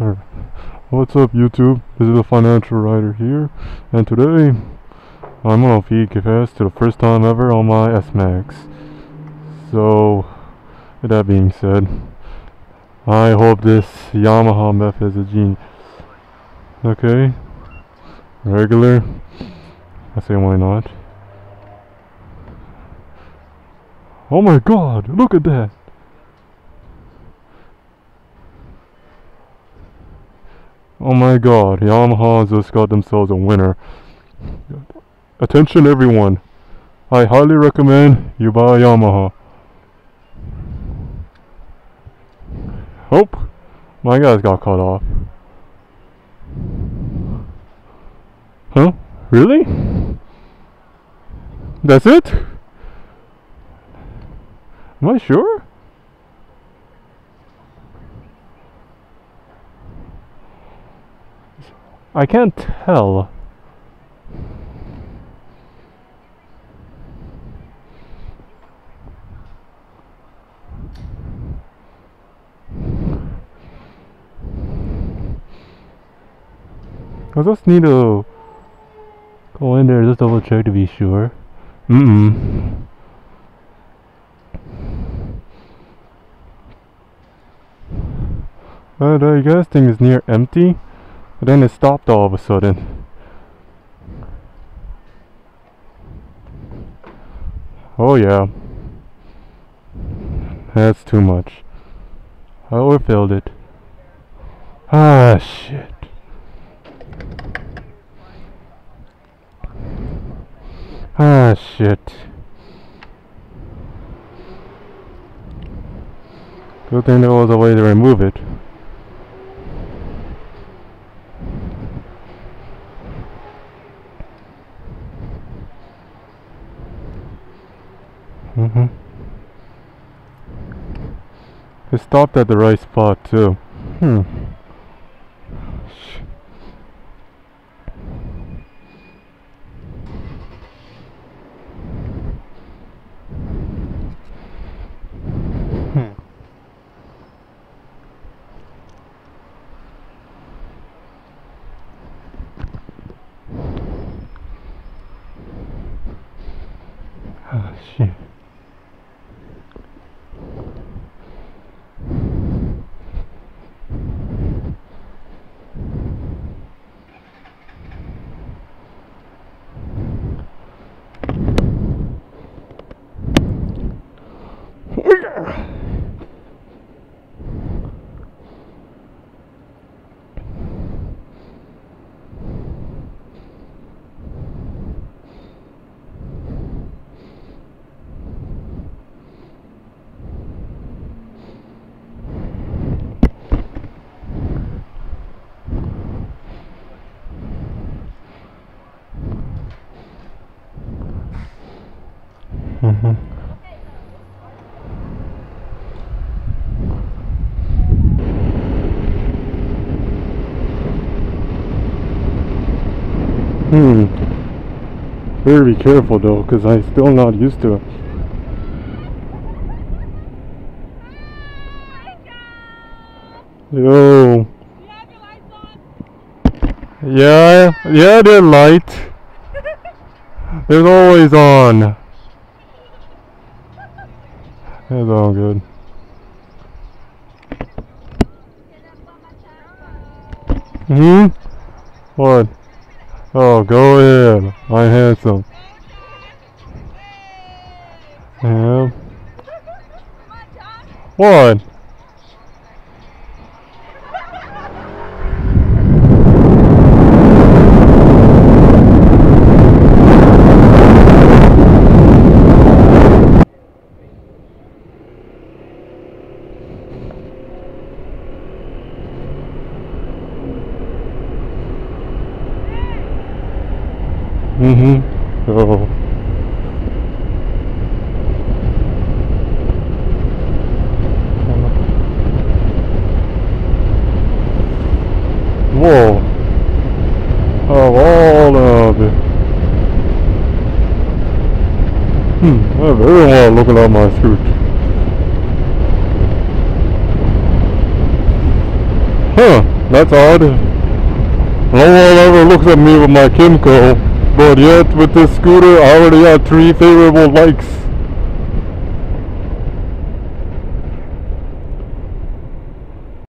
What's up YouTube? This is the Financial Rider here, and today I'm gonna feed fast to the first time ever on my S-Max. So, with that being said, I hope this Yamaha meth is a genius. Okay? Regular? I say why not? Oh my god, look at that! Oh my god, Yamaha just got themselves a winner. Attention everyone. I highly recommend you buy Yamaha. Oh, my guys got cut off. Huh? Really? That's it? Am I sure? I can't tell. I just need to go in there just double check to be sure. Mm-mm. But I guess thing is near empty. But then it stopped all of a sudden. Oh yeah. That's too much. I overfilled it. Ah shit. Ah shit. Good thing there was a way to remove it. Mm-hmm. It stopped at the right spot too. Hmm. Hmm. Ah, shit. Mm-hmm. Hmm. Better be careful though, because I'm still not used to it. Yo. Yeah, yeah, they're light. They're always on. It's all good. Hmm? What? Oh, go ahead. I'm handsome. Yeah. What? Mm-hmm. Oh. Whoa. Of all of it. Hmm, I very well looking at my suit. Huh. That's odd. No one ever looks at me with my Kymco, but yet with this scooter I already got three favorable likes.